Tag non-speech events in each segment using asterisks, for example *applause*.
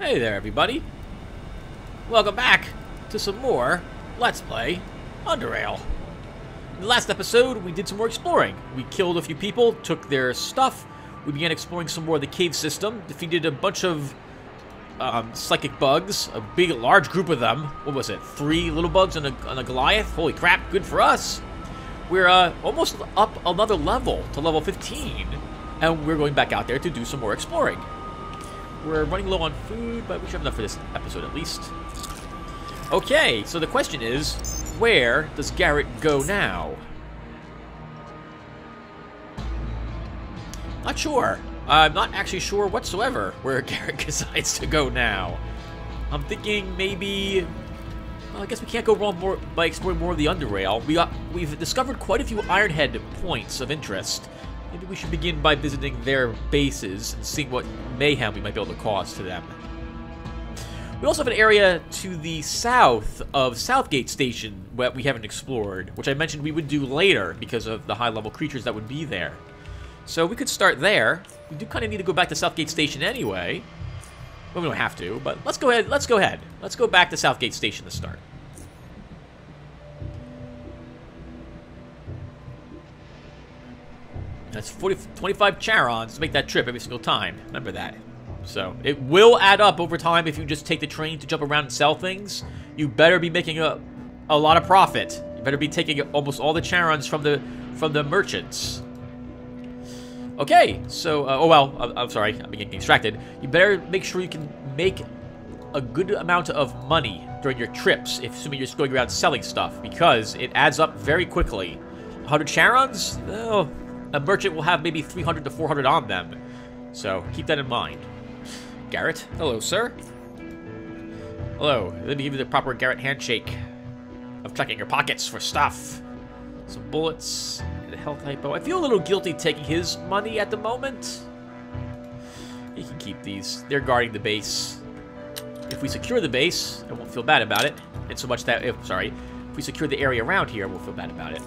Hey there, everybody. Welcome back to some more Let's Play Underrail. In the last episode, we did some more exploring. We killed a few people, took their stuff, we began exploring some more of the cave system, defeated a bunch of um, psychic bugs, a big, large group of them. What was it? Three little bugs and a, and a Goliath? Holy crap, good for us. We're uh, almost up another level to level 15, and we're going back out there to do some more exploring. We're running low on food, but we should have enough for this episode at least. Okay, so the question is, where does Garrett go now? Not sure. I'm not actually sure whatsoever where *laughs* Garrett decides to go now. I'm thinking maybe... Well, I guess we can't go wrong more by exploring more of the Underrail. We got, we've discovered quite a few Ironhead points of interest. Maybe we should begin by visiting their bases and seeing what mayhem we might be able to cause to them. We also have an area to the south of Southgate Station that we haven't explored, which I mentioned we would do later because of the high-level creatures that would be there. So we could start there. We do kind of need to go back to Southgate Station anyway. Well, we don't have to, but let's go ahead. Let's go ahead. Let's go back to Southgate Station to start. That's 40, 25 Charons to make that trip every single time. Remember that. So, it will add up over time if you just take the train to jump around and sell things. You better be making a, a lot of profit. You better be taking almost all the Charons from the from the merchants. Okay, so, uh, oh well, I'm, I'm sorry, I'm getting distracted. You better make sure you can make a good amount of money during your trips, if assuming you're just going around selling stuff, because it adds up very quickly. 100 Charons? Oh, a merchant will have maybe 300 to 400 on them. So, keep that in mind. Garrett, hello, sir. Hello, let me give you the proper Garrett handshake of checking your pockets for stuff. Some bullets, and a health hypo. I feel a little guilty taking his money at the moment. He can keep these. They're guarding the base. If we secure the base, I won't feel bad about it. And so much that, if, sorry, if we secure the area around here, I won't feel bad about it.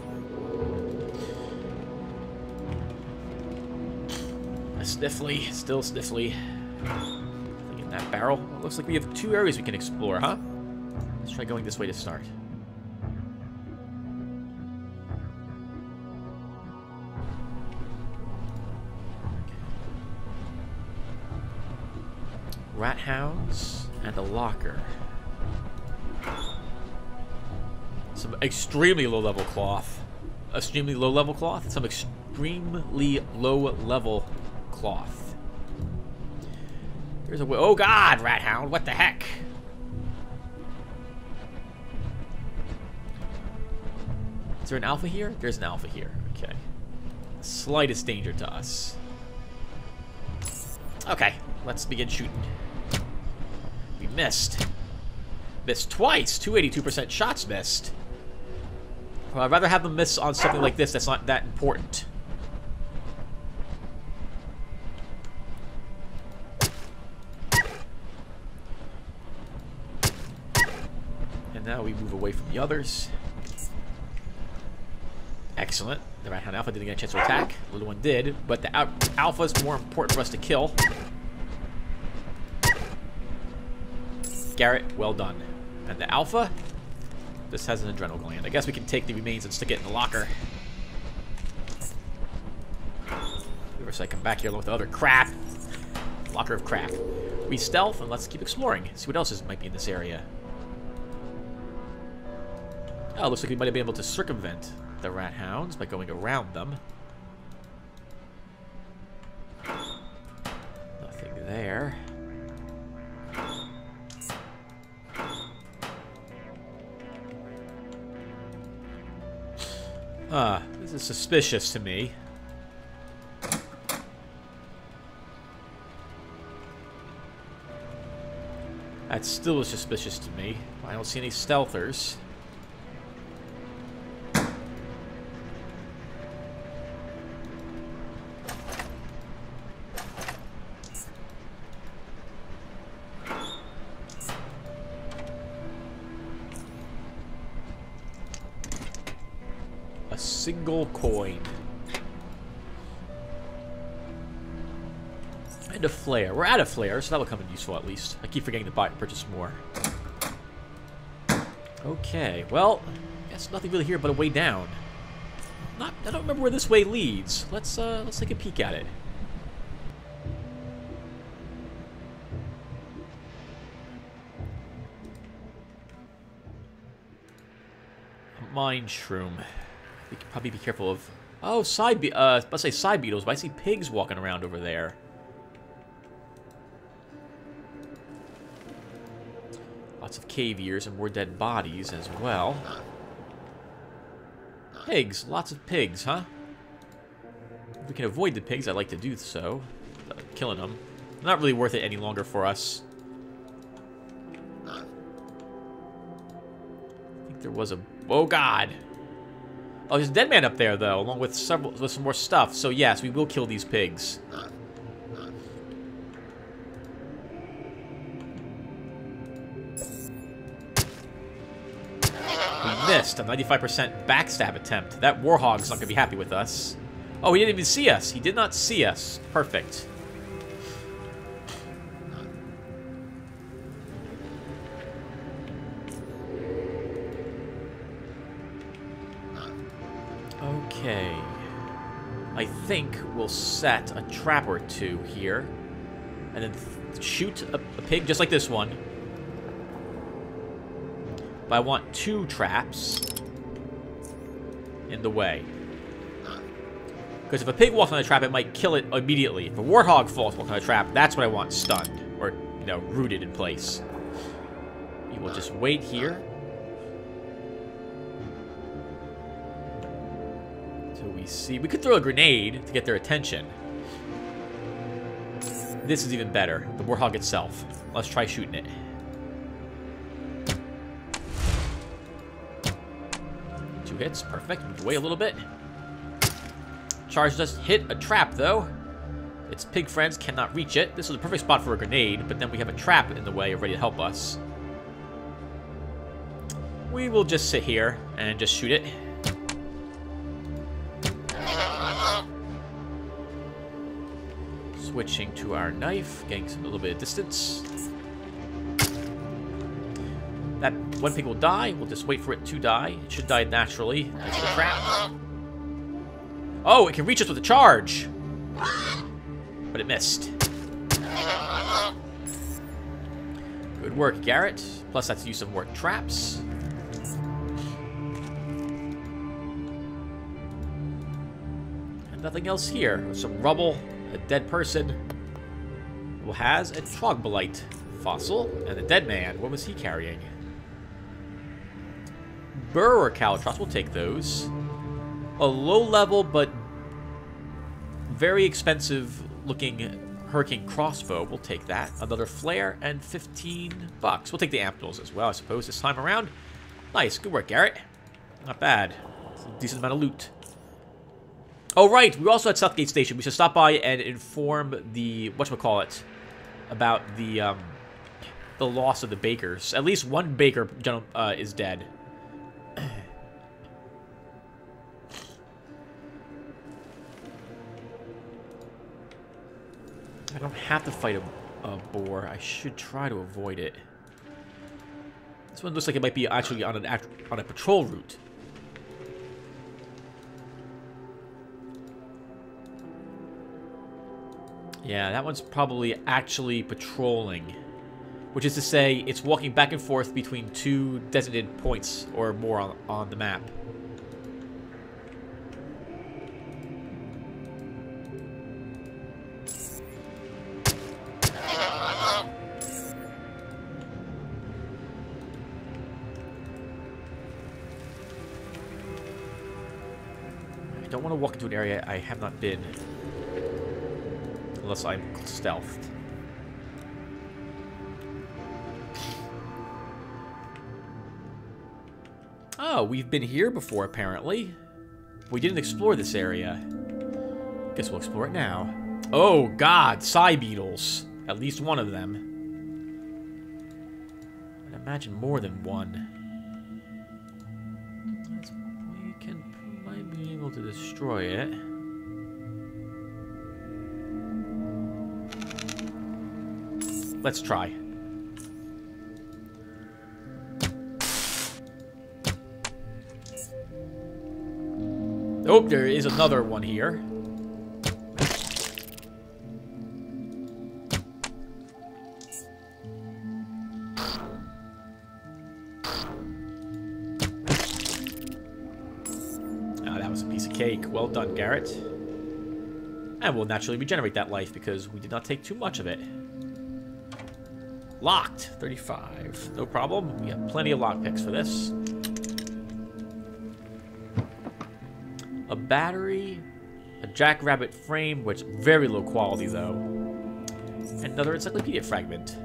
Sniffly, still sniffly. in that barrel. Well, looks like we have two areas we can explore, huh? Let's try going this way to start. Rat hounds and a locker. Some extremely low level cloth. Extremely low level cloth. Some extremely low level cloth. There's a. Oh God, rat hound! What the heck? Is there an alpha here? There's an alpha here. Okay. Slightest danger to us. Okay, let's begin shooting. We missed. Missed twice. 282% shots missed. Well, I'd rather have them miss on something like this that's not that important. Now we move away from the others. Excellent. The right hand alpha didn't get a chance to attack. The little one did, but the alpha is more important for us to kill. Garrett, well done. And the alpha, this has an adrenal gland. I guess we can take the remains and stick it in the locker. Course, I come back here along with the other crap. Locker of crap. We stealth and let's keep exploring. See what else is, might be in this area. Oh, looks like we might have been able to circumvent the rat hounds by going around them. Nothing there. Ah, this is suspicious to me. That still is suspicious to me. I don't see any stealthers. We're out of flares, so that will come in useful at least. I keep forgetting to buy purchase more. Okay, well, guess nothing really here but a way down. Not, I don't remember where this way leads. Let's uh, let's take a peek at it. Mindshroom. We could probably be careful of. Oh, side be uh, let's say Psi beetles, but I see pigs walking around over there. Lots of cave ears and more dead bodies as well. Pigs. Lots of pigs, huh? If we can avoid the pigs, I'd like to do so. Killing them. Not really worth it any longer for us. I think there was a... Oh, God! Oh, there's a dead man up there, though, along with several with some more stuff. So, yes, we will kill these pigs. A 95% backstab attempt. That Warhog's not going to be happy with us. Oh, he didn't even see us. He did not see us. Perfect. Okay. I think we'll set a trap or two here. And then shoot a, a pig just like this one. But I want two traps in the way. Because if a pig walks on a trap, it might kill it immediately. If a warthog falls on a trap, that's what I want stunned. Or, you know, rooted in place. We will just wait here. Until we see... We could throw a grenade to get their attention. This is even better. The warthog itself. Let's try shooting it. Hits. Perfect. Move away a little bit. Charge does hit a trap, though. Its pig friends cannot reach it. This is a perfect spot for a grenade, but then we have a trap in the way ready to help us. We will just sit here and just shoot it. Switching to our knife, getting a little bit of distance. That one pig will die. We'll just wait for it to die. It should die naturally. The trap. Oh, it can reach us with a charge. But it missed. Good work, Garrett. Plus, that's use of more traps. And nothing else here. Some rubble, a dead person who has a troglodyte fossil, and a dead man. What was he carrying? Burr or Caltrops, we'll take those. A low-level but very expensive looking Hurricane Crossbow, we'll take that. Another Flare and 15 bucks. We'll take the Ampnils as well, I suppose, this time around. Nice, good work, Garrett. Not bad. decent amount of loot. Oh, right, we also at Southgate Station. We should stop by and inform the, whatchamacallit, about the, um, the loss of the bakers. At least one baker uh, is dead. I don't have to fight a, a boar. I should try to avoid it. This one looks like it might be actually on an on a patrol route. Yeah, that one's probably actually patrolling. Which is to say, it's walking back and forth between two designated points or more on, on the map. To walk into an area I have not been. Unless I'm stealthed. Oh, we've been here before, apparently. We didn't explore this area. Guess we'll explore it now. Oh, God, Psi Beetles. At least one of them. I'd imagine more than one. To destroy it. let's try. Oh, there is another one here. Well done, Garrett. And we'll naturally regenerate that life because we did not take too much of it. Locked. 35. No problem. We have plenty of lockpicks for this. a battery, a jackrabbit frame, which very low quality though, another encyclopedia fragment.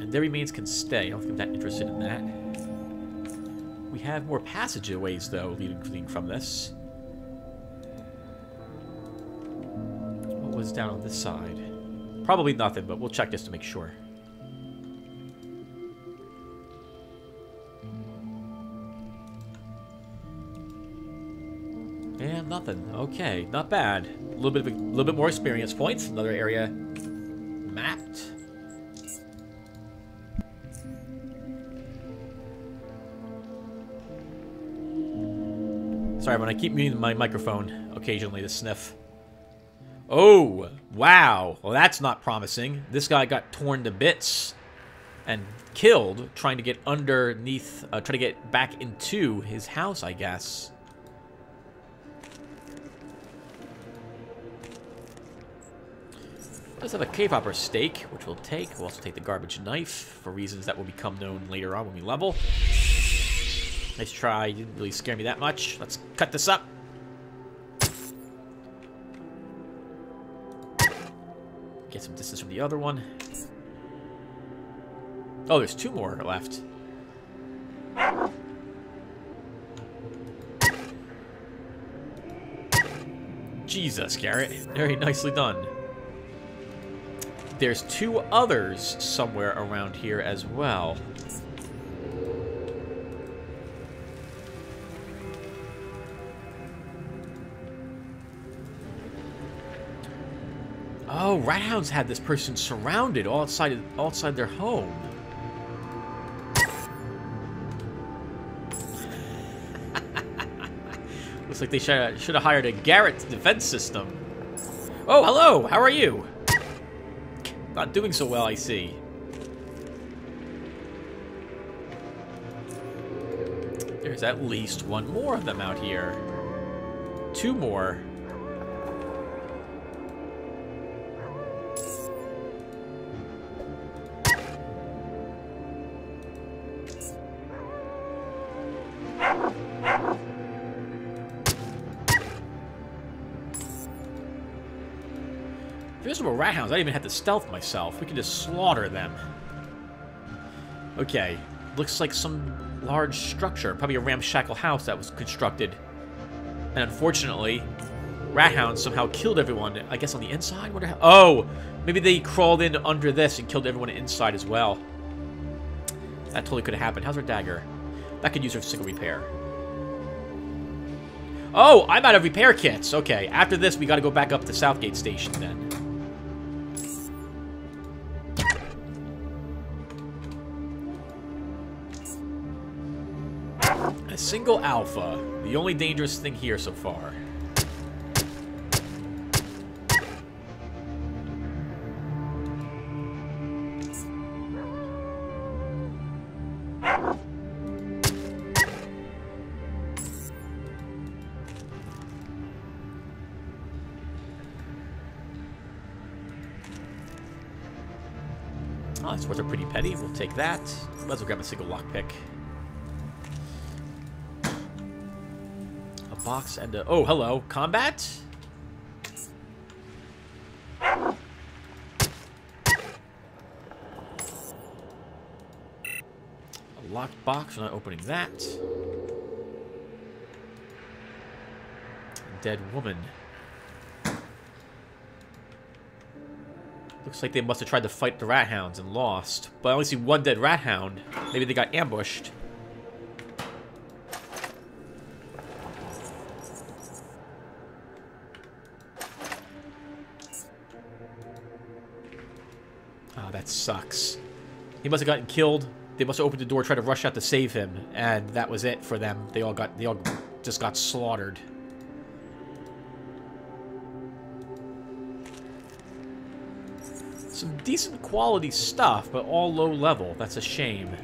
And there remains can stay. I don't think I'm that interested in that. We have more passageways though leading, from this. What was down on this side? Probably nothing, but we'll check just to make sure. And nothing. Okay, not bad. A little bit of a little bit more experience points. Another area Sorry, when I keep muting my microphone occasionally to sniff. Oh, wow. Well, that's not promising. This guy got torn to bits and killed trying to get underneath, uh, trying to get back into his house, I guess. Let's have a cave hopper steak, which we'll take. We'll also take the garbage knife for reasons that will become known later on when we level. Nice try. You didn't really scare me that much. Let's cut this up. Get some distance from the other one. Oh, there's two more left. Jesus, Garrett. Very nicely done. There's two others somewhere around here as well. Rat Hounds had this person surrounded all outside, outside their home. *laughs* Looks like they should have hired a Garrett defense system. Oh, hello. How are you? Not doing so well, I see. There's at least one more of them out here. Two more. Invisible rat hounds, I didn't even have to stealth myself. We can just slaughter them. Okay, looks like some large structure. Probably a ramshackle house that was constructed. And unfortunately, rat hounds somehow killed everyone. I guess on the inside? What the Oh! Maybe they crawled in under this and killed everyone inside as well. That totally could have happened. How's our dagger? That could use for single repair. Oh, I'm out of repair kits. Okay, after this, we gotta go back up to Southgate Station then. Single alpha. The only dangerous thing here so far. Oh, that's worth a pretty petty. We'll take that. Let's grab a single lockpick. Box and a... Oh, hello. Combat? A locked box. We're not opening that. Dead woman. Looks like they must have tried to fight the rat hounds and lost. But I only see one dead rat hound. Maybe they got ambushed. Sucks. He must have gotten killed. They must have opened the door, tried to rush out to save him, and that was it for them. They all got, they all just got slaughtered. Some decent quality stuff, but all low level. That's a shame.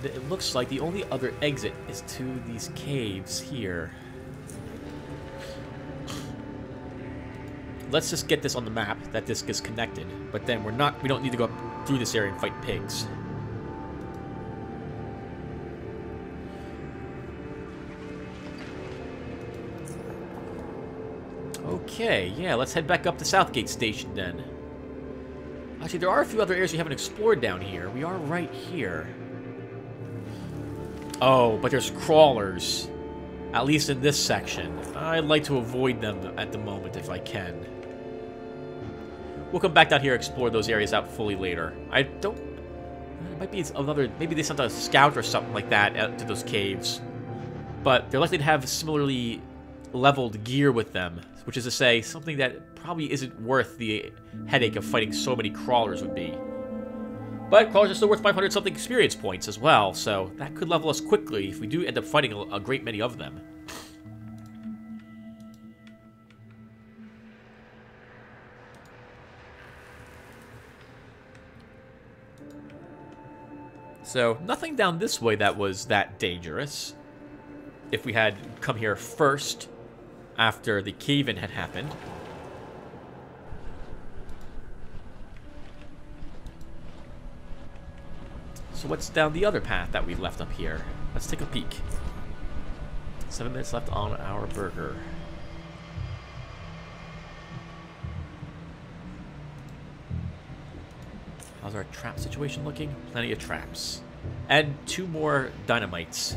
And it looks like the only other exit is to these caves here. Let's just get this on the map that this is connected. But then we're not we don't need to go through this area and fight pigs. Okay, yeah, let's head back up to Southgate Station then. Actually, there are a few other areas we haven't explored down here. We are right here. Oh, but there's crawlers. At least in this section. I'd like to avoid them at the moment if I can. We'll come back down here and explore those areas out fully later. I don't... It might be another... Maybe they sent a scout or something like that out to those caves. But they're likely to have similarly leveled gear with them. Which is to say, something that probably isn't worth the headache of fighting so many crawlers would be. But crawlers are still worth 500 something experience points as well, so that could level us quickly if we do end up fighting a, a great many of them. So, nothing down this way that was that dangerous. If we had come here first, after the cave-in had happened. So what's down the other path that we left up here? Let's take a peek. Seven minutes left on our burger. How's our trap situation looking? Plenty of traps. And two more dynamites.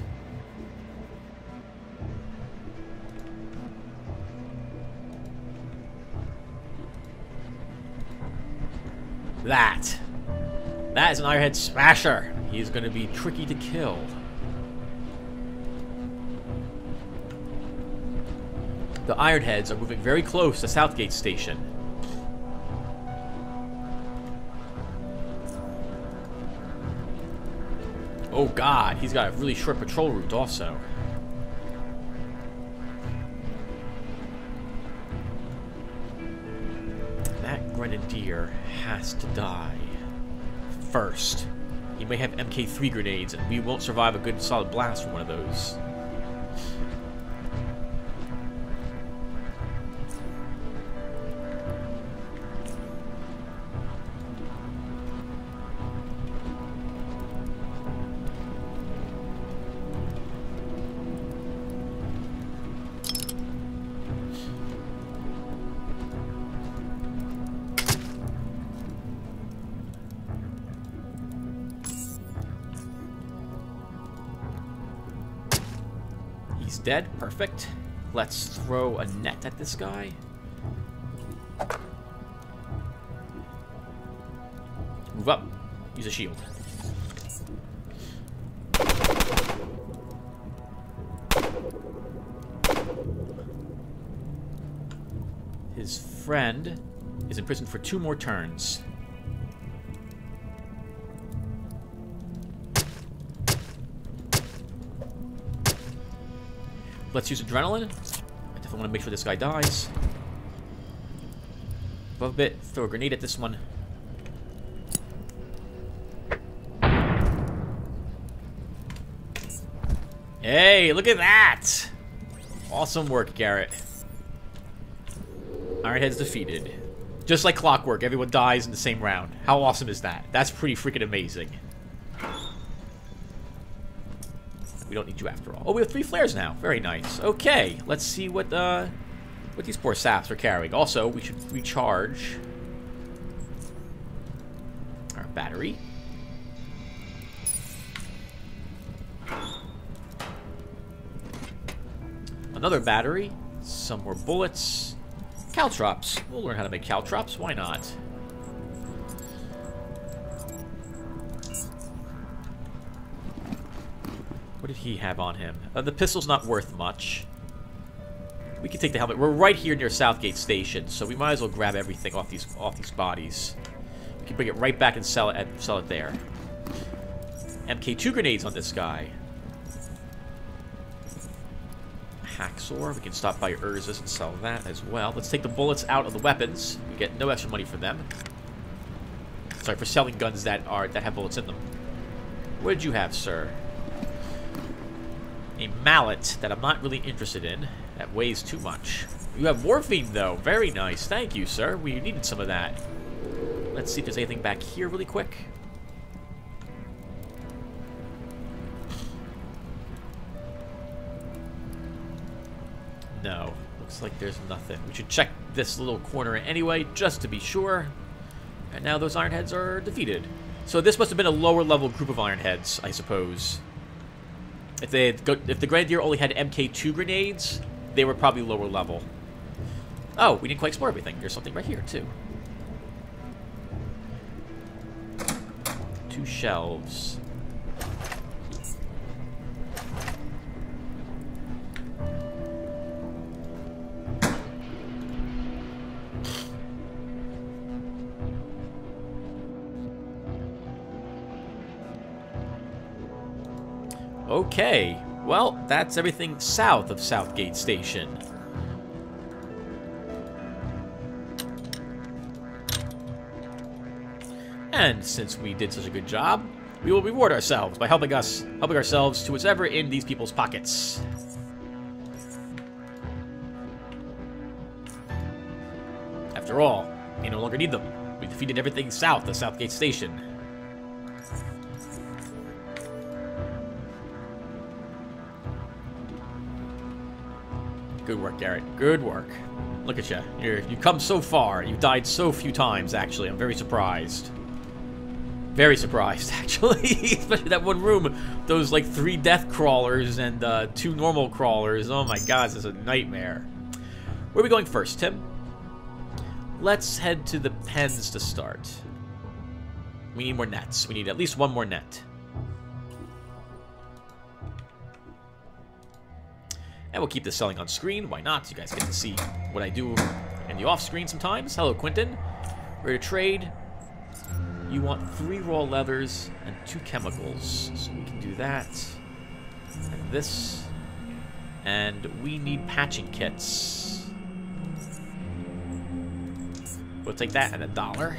That is an Ironhead Smasher. He's going to be tricky to kill. The Ironheads are moving very close to Southgate Station. Oh god, he's got a really short patrol route also. That Grenadier has to die first. He may have MK3 grenades, and we won't survive a good solid blast from one of those. Perfect. Let's throw a net at this guy. Move up. Use a shield. His friend is in prison for two more turns. Let's use adrenaline. I definitely want to make sure this guy dies. Above a bit. Throw a grenade at this one. Hey, look at that! Awesome work, Garrett. Ironhead's defeated. Just like clockwork, everyone dies in the same round. How awesome is that? That's pretty freaking amazing. We don't need you after all. Oh, we have three flares now. Very nice. Okay, let's see what uh, what these poor saps are carrying. Also, we should recharge our battery. Another battery. Some more bullets. Caltrops. We'll learn how to make caltrops. Why not? He have on him? Uh, the pistol's not worth much. We can take the helmet. We're right here near Southgate Station, so we might as well grab everything off these off these bodies. We can bring it right back and sell it and sell it there. MK2 grenades on this guy. Hacksaw. We can stop by Urza's and sell that as well. Let's take the bullets out of the weapons. We get no extra money for them. Sorry, for selling guns that are that have bullets in them. What did you have, sir? A mallet that I'm not really interested in. That weighs too much. You have morphine, though. Very nice. Thank you, sir. We needed some of that. Let's see if there's anything back here really quick. No. Looks like there's nothing. We should check this little corner anyway, just to be sure. And now those Ironheads are defeated. So this must have been a lower level group of Ironheads, I suppose. If they go if the Grenadier only had MK2 grenades, they were probably lower level. Oh, we didn't quite explore everything. There's something right here, too. Two shelves. Okay, well, that's everything south of Southgate Station. And since we did such a good job, we will reward ourselves by helping us, helping ourselves to whatever in these people's pockets. After all, we no longer need them. We defeated everything south of Southgate Station. Good work, Garrett. Good work. Look at you. You're, you've come so far. You've died so few times, actually. I'm very surprised. Very surprised, *laughs* actually. Especially that one room. Those, like, three death crawlers and uh, two normal crawlers. Oh my god, this is a nightmare. Where are we going first, Tim? Let's head to the pens to start. We need more nets. We need at least one more net. And we'll keep this selling on screen. Why not? You guys get to see what I do in the off-screen sometimes. Hello, Quentin. Ready to trade. You want three raw leathers and two chemicals. So we can do that. And this. And we need patching kits. We'll take that and a dollar.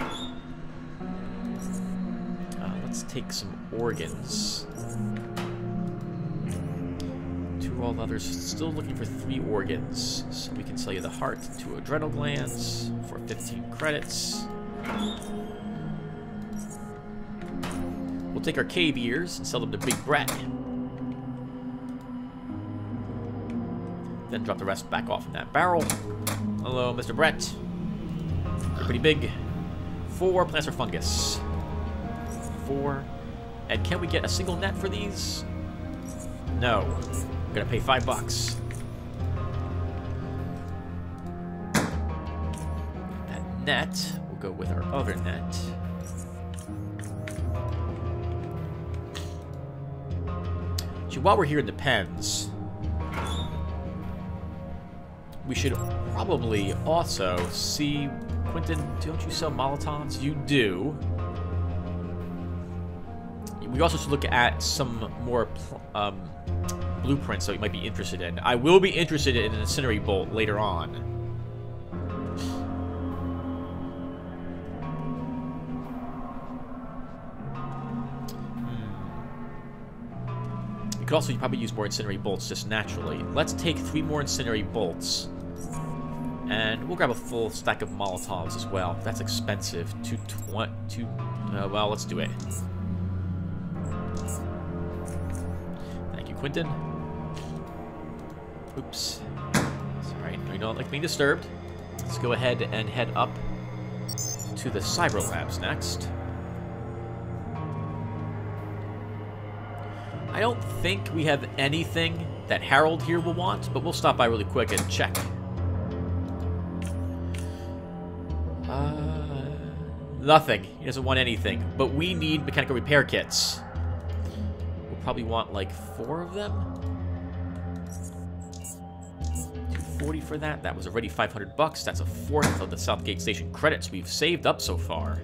Uh, let's take some organs all others still looking for three organs. So we can sell you the heart two adrenal glands for 15 credits. We'll take our cave ears and sell them to Big Brett. Then drop the rest back off in that barrel. Hello, Mr. Brett. You're pretty big. Four plaster fungus. Four. And can we get a single net for these? No. I'm gonna pay five bucks. That net will go with our other net. So while we're here in the pens, we should probably also see... Quentin, don't you sell Molotovs? You do. We also should look at some more um, blueprints that you might be interested in. I will be interested in an incendiary bolt later on. Hmm. You could also probably use more incendiary bolts just naturally. Let's take three more incendiary bolts. And we'll grab a full stack of Molotovs as well. That's expensive. Two twenty. Two. Uh, well, let's do it. Thank you, Quentin. Oops. Sorry, we don't like being disturbed. Let's go ahead and head up to the Cyber Labs next. I don't think we have anything that Harold here will want, but we'll stop by really quick and check. Uh, nothing. He doesn't want anything. But we need mechanical repair kits. We'll probably want like four of them. 240 for that. That was already 500 bucks. That's a fourth of the Southgate Station credits we've saved up so far.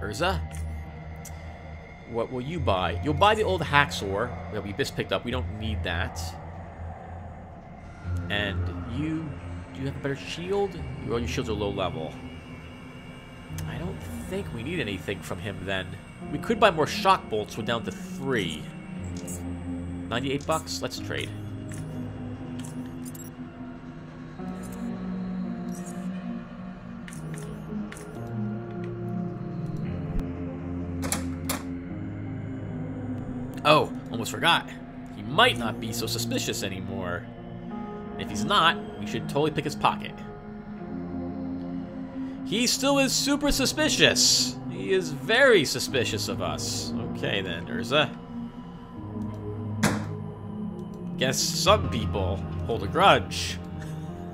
Urza, what will you buy? You'll buy the old hacksaw that we just picked up. We don't need that. And you, do you have a better shield? Well, your shields are low level. I don't think we need anything from him then. We could buy more shock bolts. We're down to three. 98 bucks? Let's trade. Oh, almost forgot. He might not be so suspicious anymore. if he's not, we should totally pick his pocket. He still is super suspicious. He is very suspicious of us. Okay then, Urza. Guess some people hold a grudge.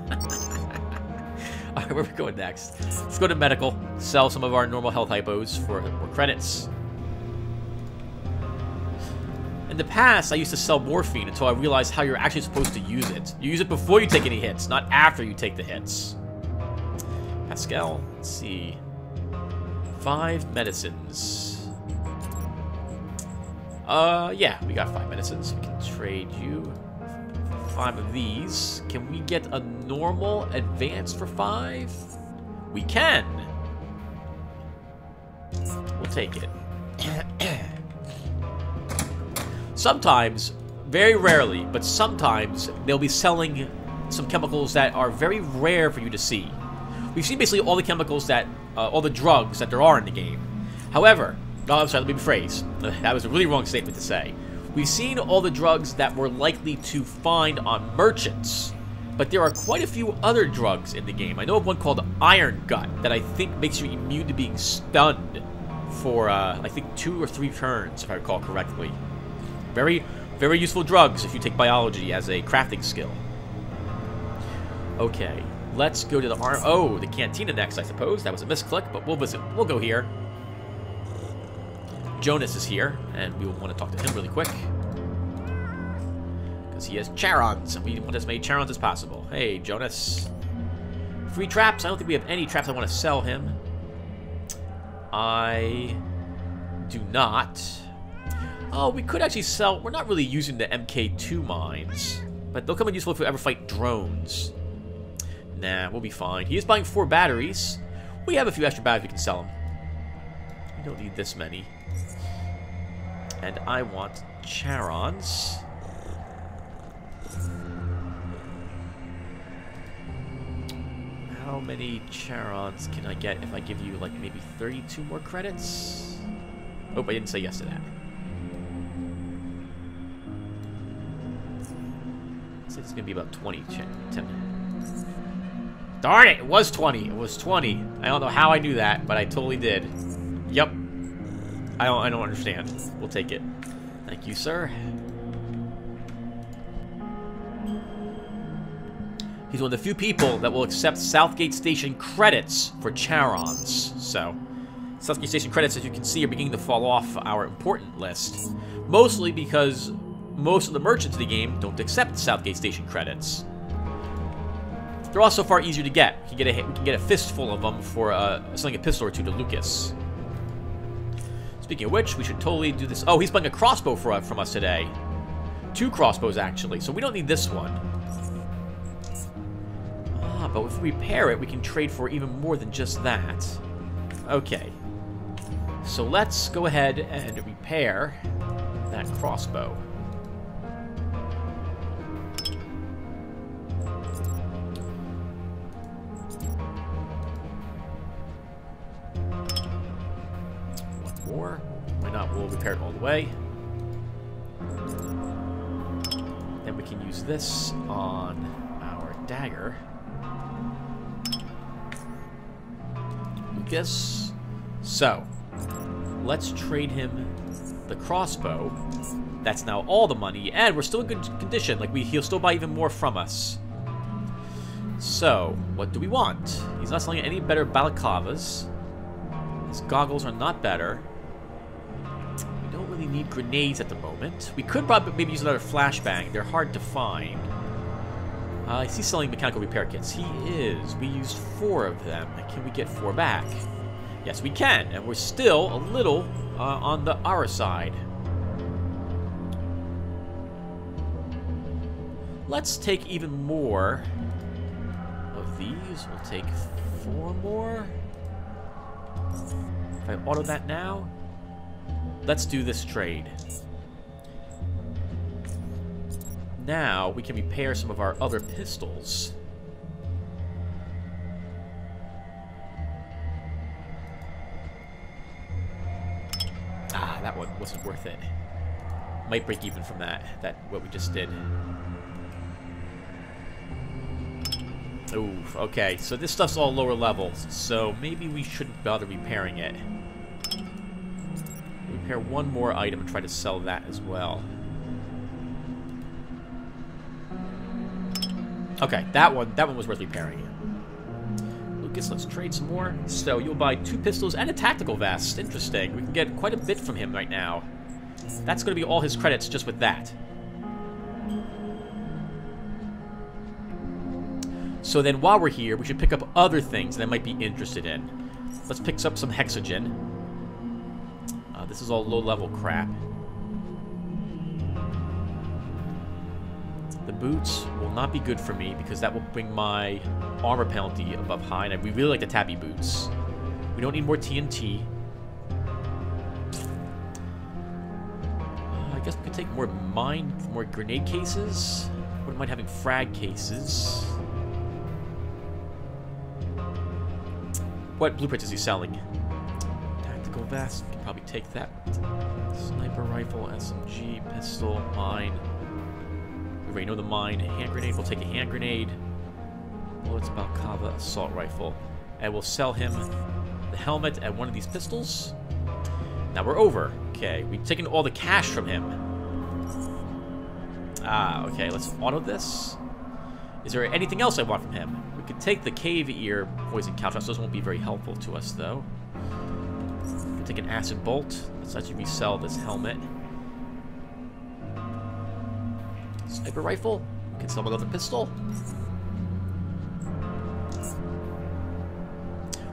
*laughs* Alright, where are we going next? Let's go to medical. Sell some of our normal health hypos for more credits. In the past, I used to sell morphine until I realized how you're actually supposed to use it. You use it before you take any hits, not after you take the hits. Pascal, let's see. Five medicines. Uh, yeah, we got five medicines. We can trade you five of these. Can we get a normal advance for five? We can. We'll take it. *coughs* sometimes, very rarely, but sometimes they'll be selling some chemicals that are very rare for you to see. We've seen basically all the chemicals that, uh, all the drugs that there are in the game. However, oh, I'm sorry, let me rephrase. That was a really wrong statement to say. We've seen all the drugs that we're likely to find on merchants, but there are quite a few other drugs in the game. I know of one called Iron Gut that I think makes you immune to being stunned for, uh, I think, two or three turns, if I recall correctly. Very, very useful drugs if you take biology as a crafting skill. Okay, let's go to the arm. Oh, the cantina next, I suppose. That was a misclick, but we'll visit. We'll go here. Jonas is here, and we will want to talk to him really quick. Because he has Charons, and we want as many Charons as possible. Hey, Jonas. Free traps? I don't think we have any traps I want to sell him. I do not. Oh, we could actually sell... We're not really using the MK2 mines. But they'll come in useful if we ever fight drones. Nah, we'll be fine. He is buying four batteries. We have a few extra batteries we can sell him. We don't need this many. And I want Charons. How many Charons can I get if I give you, like, maybe 32 more credits? Oh, I didn't say yes to that. So it's gonna be about 20. 10. Darn it! It was 20. It was 20. I don't know how I knew that, but I totally did. Yep. I don't. I don't understand. We'll take it. Thank you, sir. He's one of the few people that will accept Southgate Station credits for Charons. So, Southgate Station credits, as you can see, are beginning to fall off our important list. Mostly because most of the merchants in the game don't accept Southgate Station credits. They're also far easier to get. We can get a, we can get a fistful of them for uh, selling a pistol or two to Lucas. Speaking of which, we should totally do this. Oh, he's buying a crossbow for, uh, from us today. Two crossbows, actually, so we don't need this one. Ah, but if we repair it, we can trade for even more than just that. Okay. So let's go ahead and repair that crossbow. We'll repair it all the way. Then we can use this on our dagger. Lucas. So, let's trade him the crossbow. That's now all the money, and we're still in good condition. Like, we, he'll still buy even more from us. So, what do we want? He's not selling any better balaclavas. His goggles are not better. Really need grenades at the moment. We could probably maybe use another flashbang. They're hard to find. Uh, is he selling mechanical repair kits? He is. We used four of them. Can we get four back? Yes, we can. And we're still a little uh, on the our side. Let's take even more of these. We'll take four more. If I auto that now, let's do this trade. Now, we can repair some of our other pistols. Ah, that one wasn't worth it. Might break even from that, that what we just did. Oof, okay, so this stuff's all lower levels, so maybe we shouldn't bother repairing it. Repair one more item and try to sell that as well. Okay, that one that one was worth repairing. Lucas, let's trade some more. So you'll buy two pistols and a tactical vest. Interesting. We can get quite a bit from him right now. That's going to be all his credits just with that. So then while we're here, we should pick up other things that I might be interested in. Let's pick up some hexogen. This is all low-level crap. The boots will not be good for me because that will bring my armor penalty above high, and we really like the tabby boots. We don't need more TNT. Uh, I guess we could take more mine, more grenade cases. Wouldn't mind having frag cases. What blueprints is he selling? Tactical vest. Probably take that. Sniper rifle, SMG, pistol, mine. We already know the mine. Hand grenade. We'll take a hand grenade. Bullets, Balaclava, assault rifle. And we'll sell him the helmet and one of these pistols. Now we're over. Okay, we've taken all the cash from him. Ah, okay, let's auto this. Is there anything else I want from him? We could take the cave ear poison caltrop. Those won't be very helpful to us, though. Take an acid bolt. Let's actually resell this helmet. Sniper rifle. Can sell another pistol.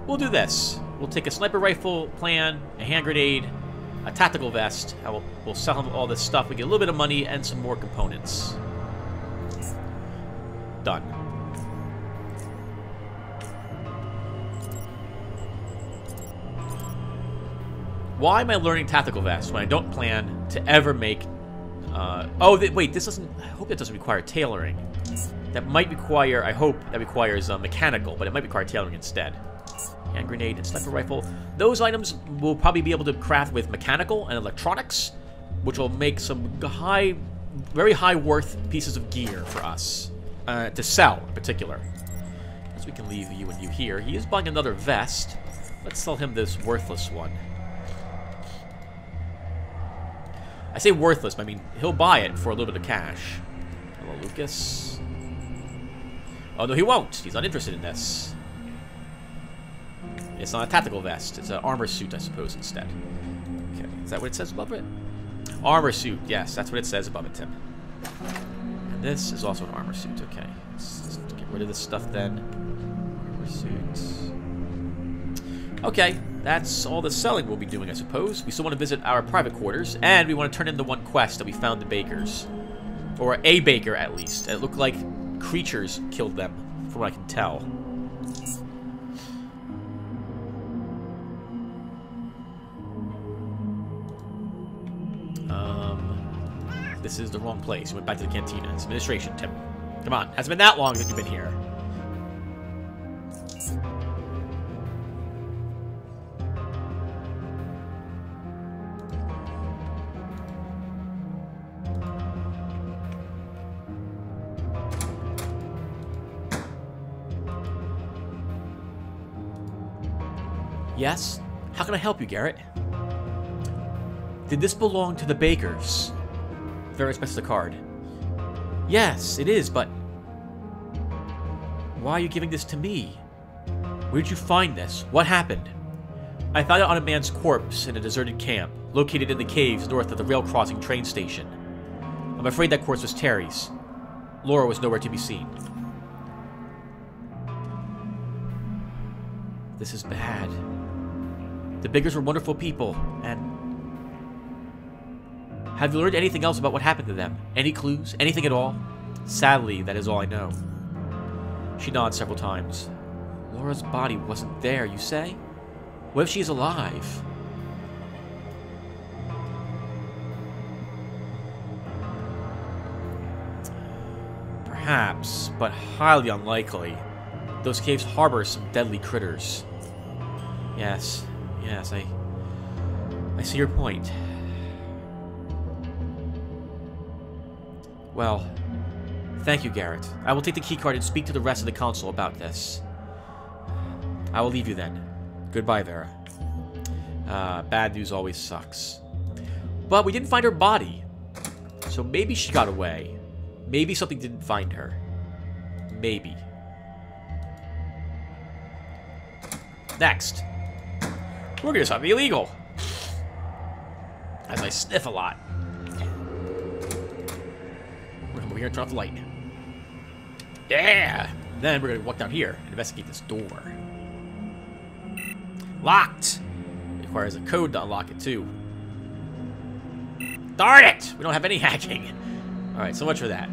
We'll do this. We'll take a sniper rifle plan, a hand grenade, a tactical vest. I will, we'll sell him all this stuff. We get a little bit of money and some more components. Done. Why am I learning tactical vest when I don't plan to ever make... Uh, oh, wait, this doesn't... I hope that doesn't require tailoring. That might require... I hope that requires uh, mechanical, but it might require tailoring instead. Hand grenade and sniper rifle. Those items will probably be able to craft with mechanical and electronics, which will make some high, very high worth pieces of gear for us uh, to sell in particular. As we can leave you and you here. He is buying another vest. Let's sell him this worthless one. I say worthless, but I mean, he'll buy it for a little bit of cash. Hello, Lucas. Oh, no, he won't. He's not interested in this. It's not a tactical vest. It's an armor suit, I suppose, instead. Okay, is that what it says above it? Armor suit, yes, that's what it says above it, Tim. And this is also an armor suit, okay. Let's get rid of this stuff then. Armor suit. Okay, that's all the selling we'll be doing, I suppose. We still want to visit our private quarters, and we want to turn in the one quest that we found the bakers. Or a baker, at least. It looked like creatures killed them, from what I can tell. Um, this is the wrong place. We went back to the cantina. It's administration, Tim. Come on, hasn't been that long that you've been here. Yes? How can I help you, Garrett? Did this belong to the bakers? Ferris presses the card. Yes, it is, but... Why are you giving this to me? Where did you find this? What happened? I found it on a man's corpse in a deserted camp, located in the caves north of the rail crossing train station. I'm afraid that corpse was Terry's. Laura was nowhere to be seen. This is bad. The Bakers were wonderful people, and... Have you learned anything else about what happened to them? Any clues? Anything at all? Sadly, that is all I know. She nods several times. Laura's body wasn't there, you say? What if she's alive? Perhaps, but highly unlikely. Those caves harbor some deadly critters. Yes, yes, I... I see your point. Well, thank you, Garrett. I will take the keycard and speak to the rest of the council about this. I will leave you then. Goodbye, Vera. Uh, bad news always sucks. But we didn't find her body. So maybe she got away. Maybe something didn't find her. Maybe. Next. We're gonna something illegal. As I sniff a lot. We're gonna come here and turn off the light. Yeah! Then we're gonna walk down here and investigate this door. Locked! Requires a code to unlock it, too. Darn it! We don't have any hacking. Alright, so much for that.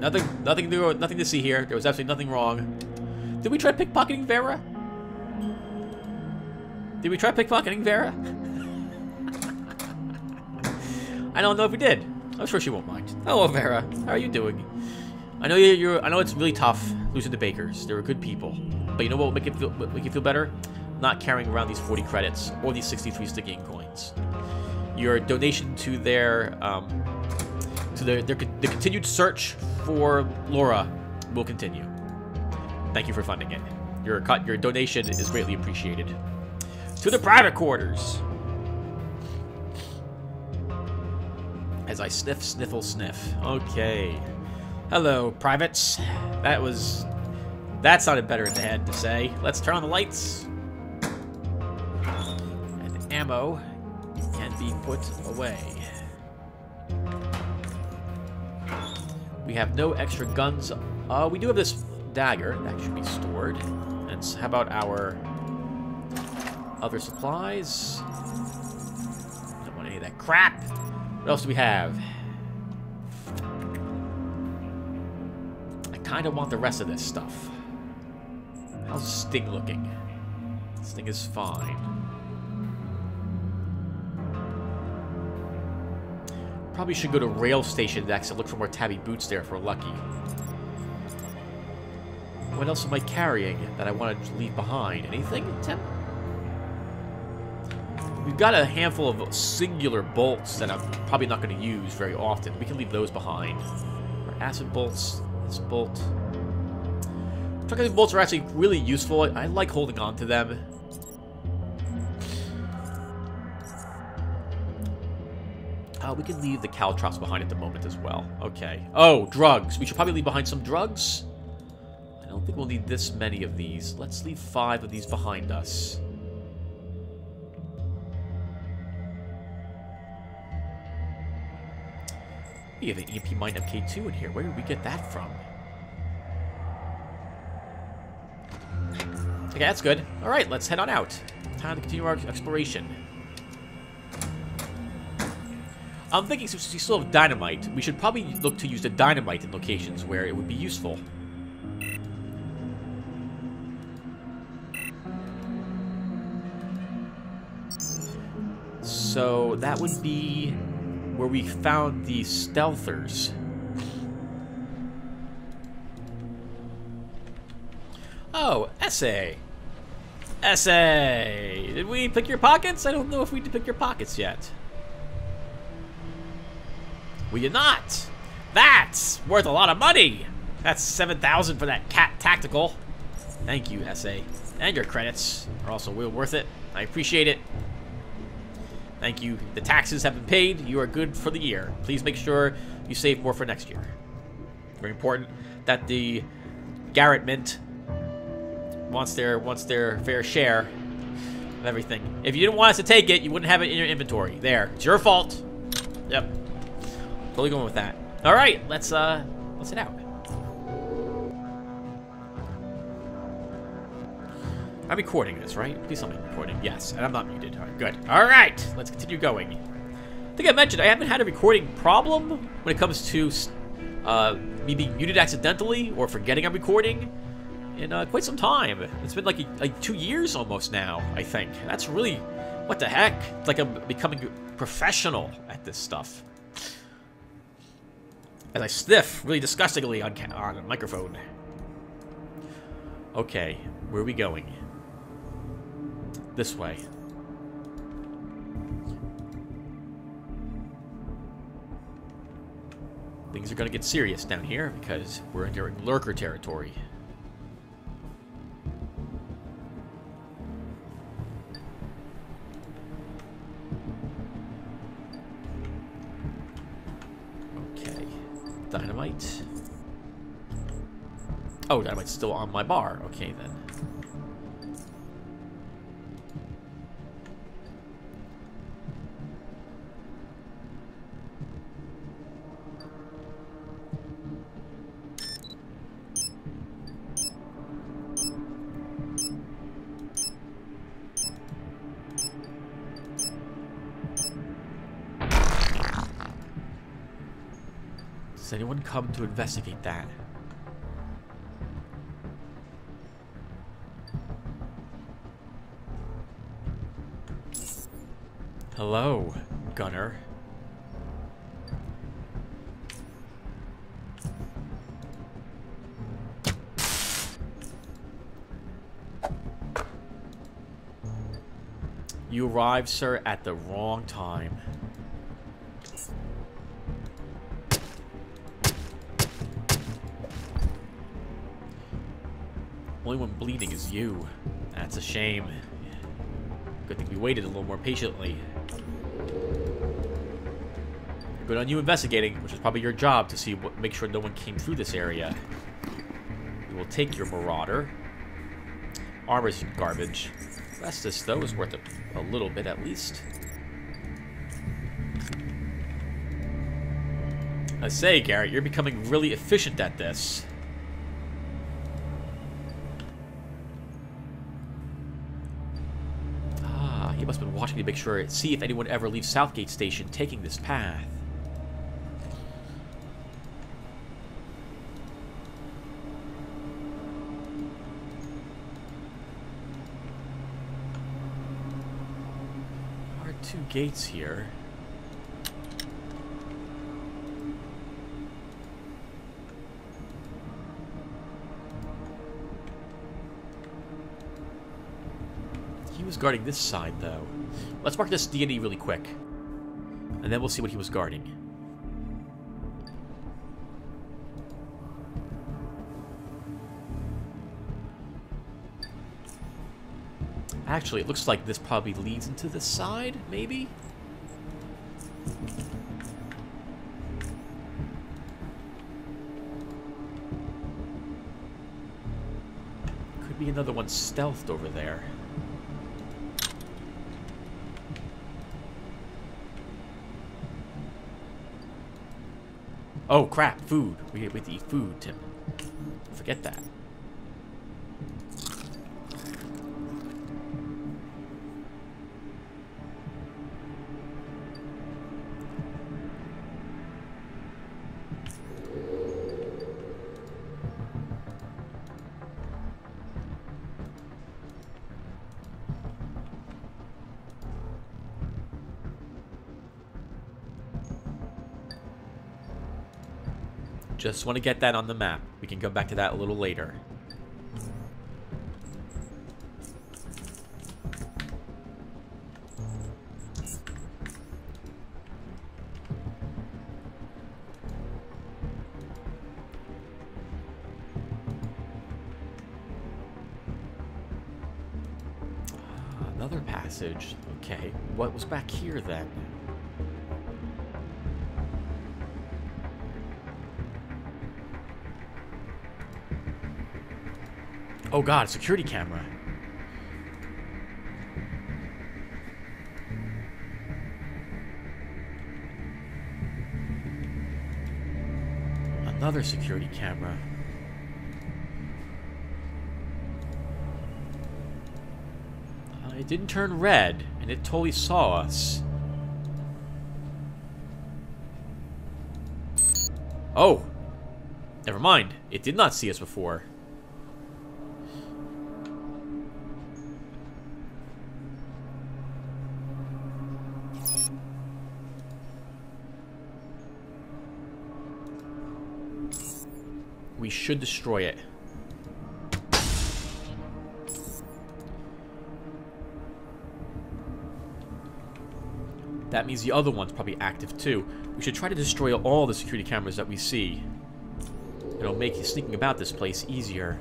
Nothing, nothing, to, nothing to see here. There was absolutely nothing wrong. Did we try pickpocketing Vera? Did we try pickpocketing Vera? *laughs* I don't know if we did. I'm sure she won't mind. Hello, Vera. How are you doing? I know you're. I know it's really tough losing the Bakers. They were good people, but you know what will make it feel make you feel better? Not carrying around these 40 credits or these 63 sticky coins. Your donation to their um, to their, their the continued search for Laura will continue. Thank you for funding it. Your your donation is greatly appreciated. To the private quarters. As I sniff, sniffle, sniff. Okay. Hello, privates. That was... That sounded better in the head to say. Let's turn on the lights. And ammo can be put away. We have no extra guns. Uh, we do have this dagger. That should be stored. And how about our other supplies? Don't want any of that crap. What else do we have? I kind of want the rest of this stuff. How's Sting looking? This thing is fine. Probably should go to rail station next and look for more tabby boots there for lucky. What else am I carrying that I want to leave behind? Anything, Tim? We've got a handful of singular bolts that I'm probably not going to use very often. We can leave those behind. Our acid bolts, this bolt. Trucking bolts are actually really useful. I like holding on to them. Uh, we can leave the caltrops behind at the moment as well. Okay. Oh, drugs. We should probably leave behind some drugs. I don't think we'll need this many of these. Let's leave five of these behind us. We have an EMP Mine MK2 in here. Where did we get that from? Okay, that's good. Alright, let's head on out. Time to continue our exploration. I'm thinking since we still have dynamite, we should probably look to use the dynamite in locations where it would be useful. So that would be where we found the stealthers. Oh, essay. Essay. Did we pick your pockets? I don't know if we did pick your pockets yet. We did not. That's worth a lot of money. That's 7,000 for that cat tactical. Thank you, SA. And your credits are also well worth it. I appreciate it. Thank you. The taxes have been paid. You are good for the year. Please make sure you save more for next year. Very important that the Garrett Mint wants their wants their fair share of everything. If you didn't want us to take it, you wouldn't have it in your inventory. There. It's your fault. Yep. Totally going with that. Alright, let's uh let's head out. I'm recording this, right? Please tell me recording. Yes, and I'm not muted. All right, good. All right, let's continue going. I think I mentioned I haven't had a recording problem when it comes to uh, me being muted accidentally or forgetting I'm recording in uh, quite some time. It's been like a, like two years almost now, I think. That's really, what the heck? It's like I'm becoming professional at this stuff. As I sniff really disgustingly on, on a microphone. Okay, where are we going? This way. Things are gonna get serious down here because we're entering lurker territory. Dynamite. Oh, dynamite's still on my bar. Okay, then. Come to investigate that? Hello, Gunner. You arrived, sir, at the wrong time. Only one bleeding is you. That's a shame. Good thing we waited a little more patiently. Good on you investigating, which is probably your job to see what, make sure no one came through this area. We will take your Marauder. Armor's garbage. Restus, though, is worth a, a little bit at least. I say, Garrett, you're becoming really efficient at this. Ah, he must have been watching to make sure, it. see if anyone ever leaves Southgate Station taking this path. There are two gates here. Guarding this side, though. Let's mark this D&E really quick. And then we'll see what he was guarding. Actually, it looks like this probably leads into the side, maybe? Could be another one stealthed over there. Oh, crap. Food. We, have to eat food, Tim. Forget that. Just want to get that on the map. We can come back to that a little later. Ah, Another passage. Okay, what was back here then? Oh god, security camera. Another security camera. Uh, it didn't turn red, and it totally saw us. Oh! Never mind. It did not see us before. We should destroy it. That means the other one's probably active too. We should try to destroy all the security cameras that we see. It'll make sneaking about this place easier.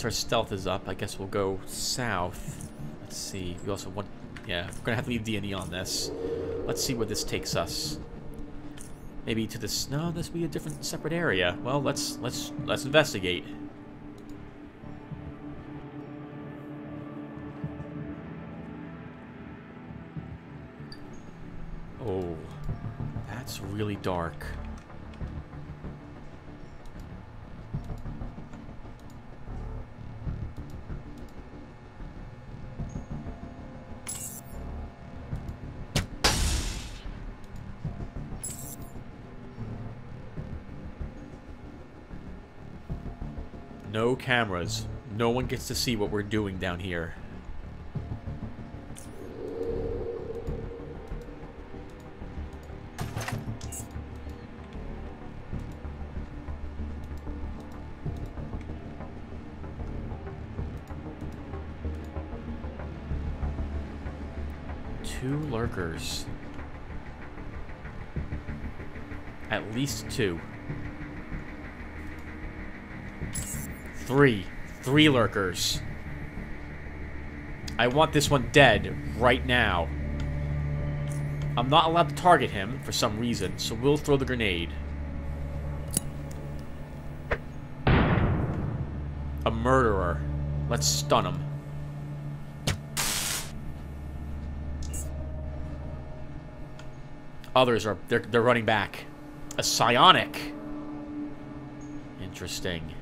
Once our stealth is up, I guess we'll go south. Let's see. We also want... Yeah, we're gonna have to leave D&E on this. Let's see where this takes us. Maybe to this... No, this will be a different, separate area. Well, let's let's let's investigate. Oh, that's really dark. Cameras. No one gets to see what we're doing down here. Two lurkers. At least two. Three. Three lurkers. I want this one dead right now. I'm not allowed to target him for some reason, so we'll throw the grenade. A marauder. Let's stun him. Others are they're they're running back. A psionic. Interesting.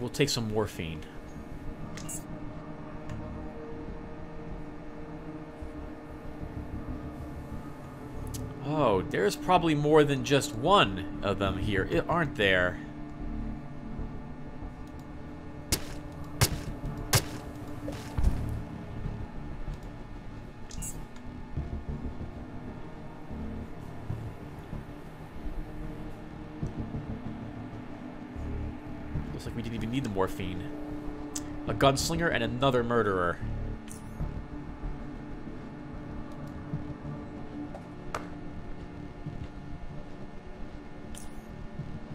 We'll take some morphine. Oh, there's probably more than just one of them here, aren't there? Morphine. A gunslinger and another marauder.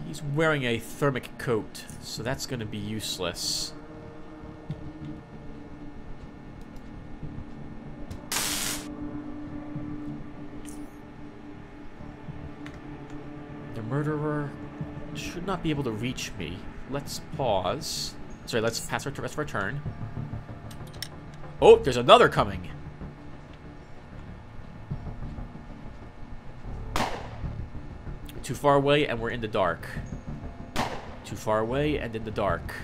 He's wearing a thermic coat, so that's going to be useless. The marauder should not be able to reach me. Let's pause. Sorry, let's pass our rest of our turn. Oh, there's another coming. Too far away and we're in the dark. Too far away and in the dark.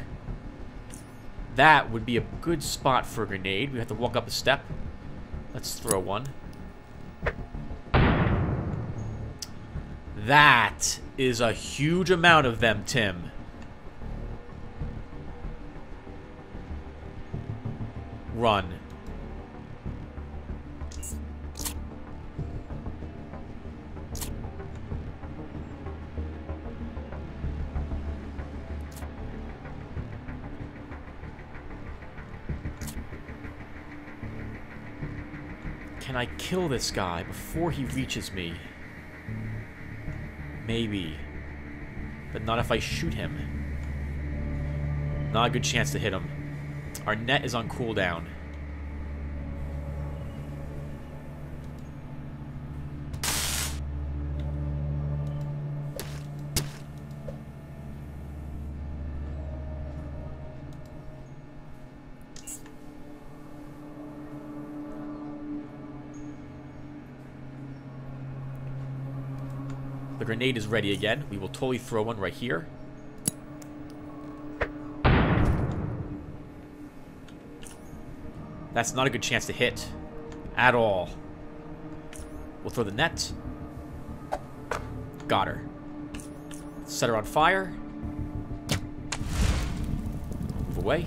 That would be a good spot for a grenade. We have to walk up a step. Let's throw one. That is a huge amount of them, Tim. Run. Can I kill this guy before he reaches me? Maybe. But not if I shoot him. Not a good chance to hit him. Our net is on cooldown. The grenade is ready again. We will totally throw one right here. That's not a good chance to hit. At all. We'll throw the net. Got her. Set her on fire. Move away.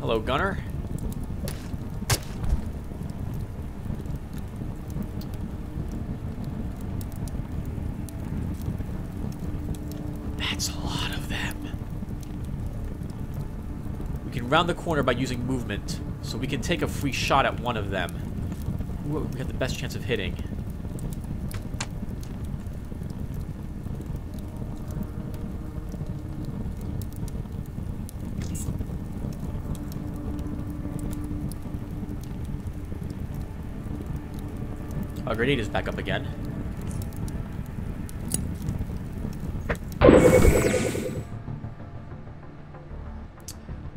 Hello, gunner. That's a lot of them. We can round the corner by using movement, so we can take a free shot at one of them. We have the best chance of hitting? Our grenade is back up again.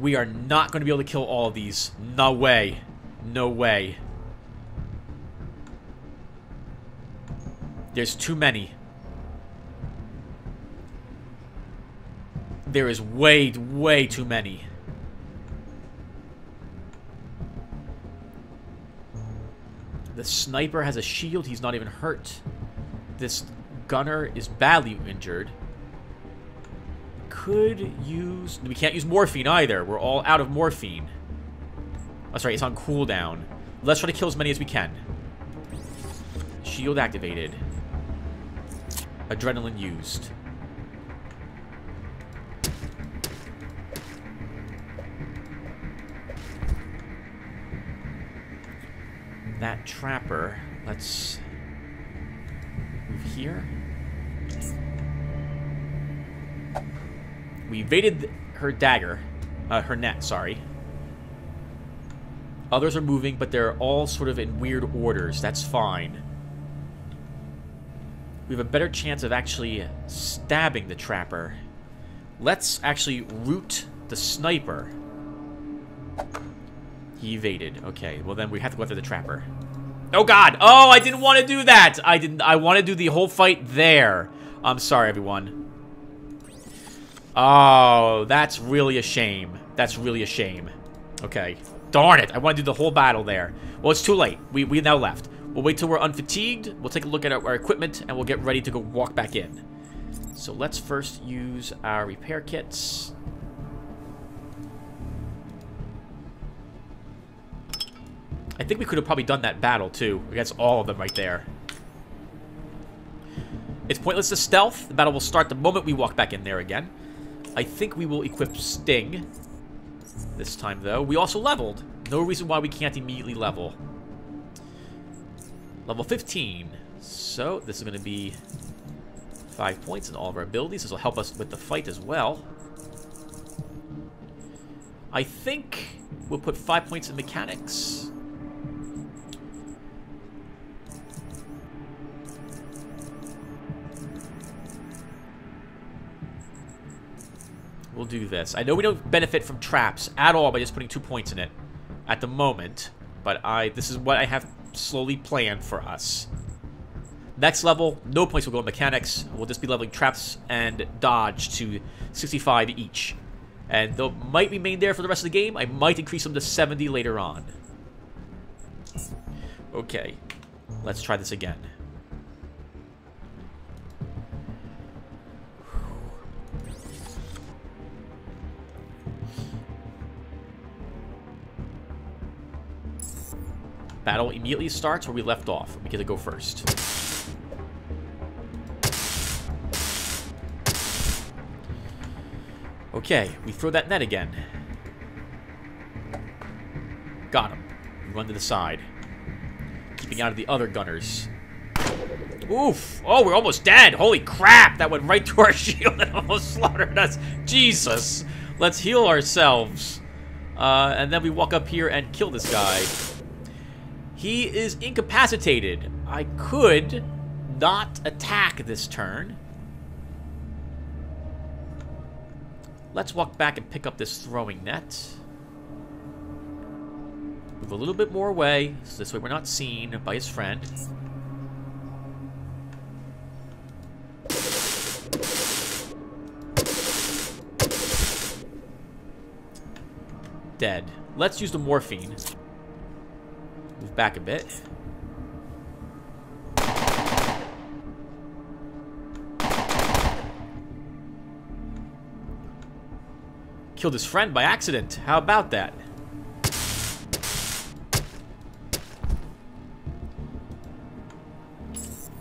We are not going to be able to kill all of these. No way. No way. There's too many. There is way, way too many. The sniper has a shield. He's not even hurt. This gunner is badly injured. Could use... We can't use morphine either. We're all out of morphine. Oh, sorry. It's on cooldown. Let's try to kill as many as we can. Shield activated. Adrenaline used. That trapper. Let's move here. We evaded her dagger. Uh, her net, sorry. Others are moving, but they're all sort of in weird orders. That's fine. We have a better chance of actually stabbing the trapper. Let's actually root the sniper. He evaded. Okay, well then we have to go after the trapper. Oh god! Oh, I didn't want to do that! I didn't I want to do the whole fight there. I'm sorry, everyone. Oh, that's really a shame. That's really a shame. Okay. Darn it, I want to do the whole battle there. Well, it's too late. We, we now left. We'll wait till we're unfatigued. We'll take a look at our, our equipment, and we'll get ready to go walk back in. So let's first use our repair kits. I think we could have probably done that battle, too, against all of them right there. It's pointless to stealth. The battle will start the moment we walk back in there again. I think we will equip Sting this time, though. We also leveled. No reason why we can't immediately level. Level 15. So, this is going to be 5 points in all of our abilities. This will help us with the fight as well. I think we'll put 5 points in mechanics. We'll do this. I know we don't benefit from traps at all by just putting two points in it at the moment, but I this is what I have slowly planned for us. Next level, no points will go in mechanics. We'll just be leveling traps and dodge to 65 each. And they might remain there for the rest of the game. I might increase them to 70 later on. Okay, let's try this again. Battle immediately starts where we left off. We get to go first. Okay, we throw that net again. Got him. We Run to the side. Keeping out of the other gunners. Oof. Oh, we're almost dead. Holy crap. That went right through our *laughs* shield and almost slaughtered us. Jesus. Let's heal ourselves. Uh, and then we walk up here and kill this guy. He is incapacitated. I could not attack this turn. Let's walk back and pick up this throwing net. Move a little bit more away, so this way we're not seen by his friend. Dead. Let's use the morphine. Move back a bit. Killed his friend by accident. How about that?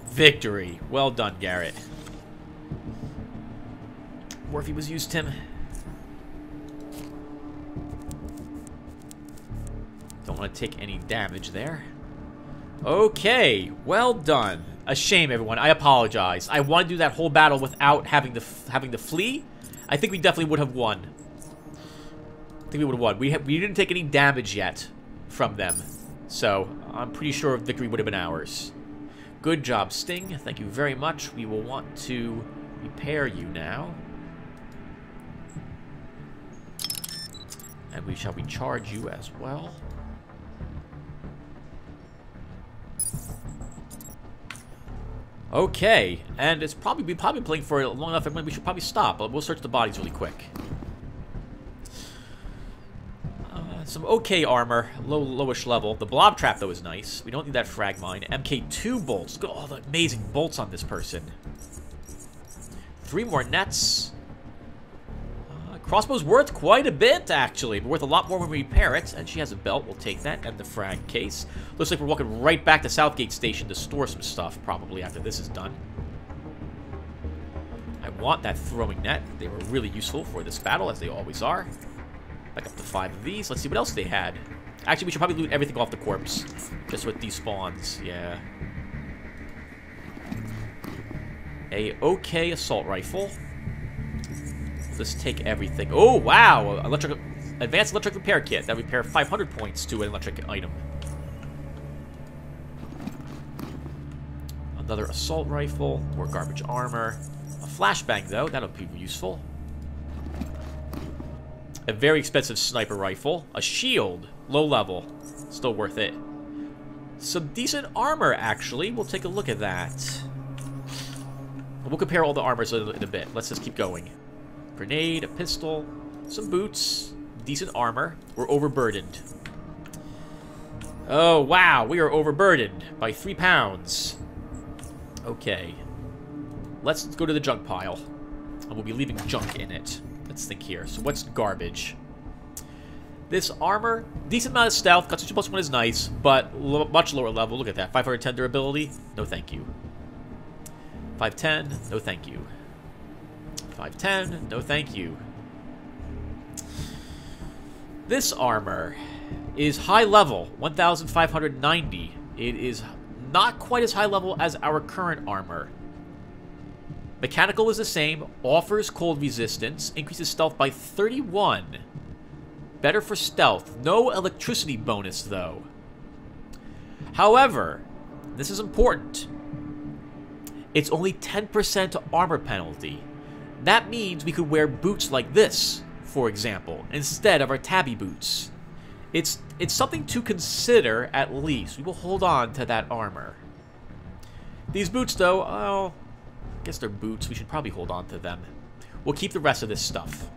Victory. Well done, Garrett. Morphe was used, Tim. Don't want to take any damage there. Okay, well done. A shame, everyone. I apologize. I want to do that whole battle without having to having to flee. I think we definitely would have won. I think we would have won. We, we didn't take any damage yet from them. So, I'm pretty sure victory would have been ours. Good job, Sting. Thank you very much. We will want to repair you now. And we shall recharge you as well. Okay, and it's probably we probably playing for long enough. We should probably stop, but we'll search the bodies really quick. Uh, some okay armor, low, lowish level. The blob trap, though, is nice. We don't need that frag mine. MK2 bolts. Look at all the amazing bolts on this person. Three more nets. Crossbow's worth quite a bit, actually. But worth a lot more when we repair it. And she has a belt. We'll take that. And the frag case. Looks like we're walking right back to Southgate Station to store some stuff, probably, after this is done. I want that throwing net. They were really useful for this battle, as they always are. Back up to five of these. Let's see what else they had. Actually, we should probably loot everything off the corpse. Just with these spawns. Yeah. A okay assault rifle. Let's take everything. Oh, wow! Electric, advanced electric repair kit. That repair 500 points to an electric item. Another assault rifle. More garbage armor. A flashbang, though. That'll be useful. A very expensive sniper rifle. A shield. Low level. Still worth it. Some decent armor, actually. We'll take a look at that. We'll compare all the armors in a bit. Let's just keep going. Grenade, a pistol, some boots, decent armor. We're overburdened. Oh, wow. We are overburdened by three pounds. Okay. Let's go to the junk pile. And we'll be leaving junk in it. Let's think here. So what's garbage? This armor, decent amount of stealth. Constitution plus one is nice, but much lower level. Look at that. 510 durability. No thank you. 510. No thank you. 510. No thank you. This armor is high level. 1,590. It is not quite as high level as our current armor. Mechanical is the same, offers cold resistance, increases stealth by 31. Better for stealth. No electricity bonus, though. However, this is important. It's only 10% armor penalty. That means we could wear boots like this, for example, instead of our tabby boots. It's, it's something to consider, at least. We will hold on to that armor. These boots, though, well, I guess they're boots. We should probably hold on to them. We'll keep the rest of this stuff.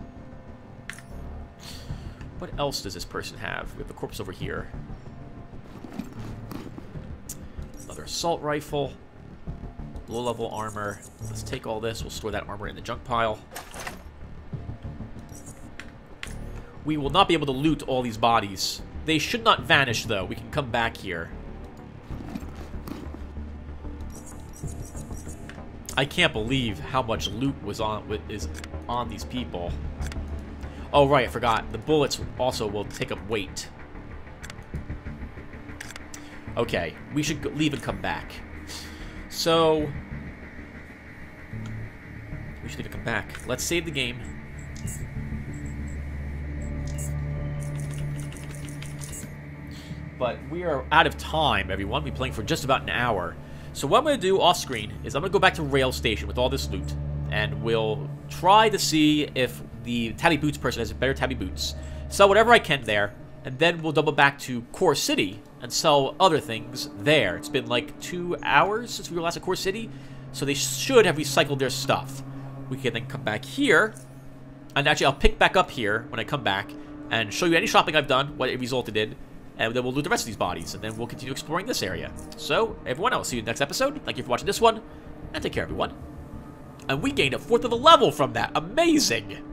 What else does this person have? We have the corpse over here. Another assault rifle. Low-level armor. Let's take all this. We'll store that armor in the junk pile. We will not be able to loot all these bodies. They should not vanish, though. We can come back here. I can't believe how much loot was on is on these people. Oh, right, I forgot. The bullets also will take up weight. Okay, we should leave and come back. So... We should and come back. Let's save the game. But we are out of time, everyone. We're playing for just about an hour. So what I'm going to do off screen is I'm going to go back to Rail Station with all this loot. And we'll try to see if the Tabi Boots person has a better Tabi Boots. Sell whatever I can there. And then we'll double back to Core City and sell other things there. It's been like two hours since we were last at Core City. So they should have recycled their stuff. We can then come back here. And actually, I'll pick back up here when I come back and show you any shopping I've done, what it resulted in, and then we'll loot the rest of these bodies, and then we'll continue exploring this area. So, everyone, I'll see you in the next episode. Thank you for watching this one, and take care, everyone. And we gained a fourth of a level from that. Amazing!